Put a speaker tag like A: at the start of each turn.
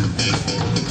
A: Música